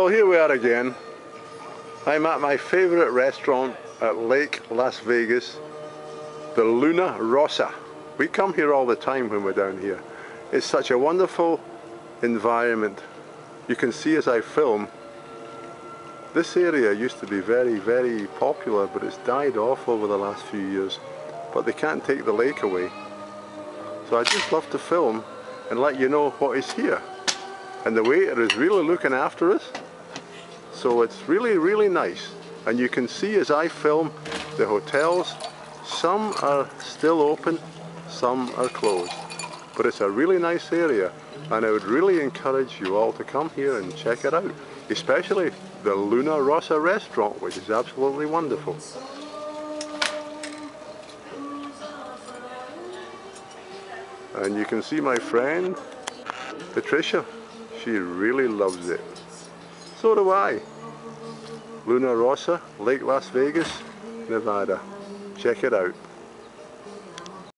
Well here we are again. I'm at my favourite restaurant at Lake Las Vegas, the Luna Rossa. We come here all the time when we're down here. It's such a wonderful environment. You can see as I film, this area used to be very, very popular, but it's died off over the last few years. But they can't take the lake away. So I just love to film and let you know what is here. And the waiter is really looking after us. So it's really, really nice. And you can see as I film the hotels, some are still open, some are closed. But it's a really nice area and I would really encourage you all to come here and check it out. Especially the Luna Rossa restaurant, which is absolutely wonderful. And you can see my friend, Patricia. She really loves it. So do I. Luna Rossa, Lake Las Vegas, Nevada. Check it out.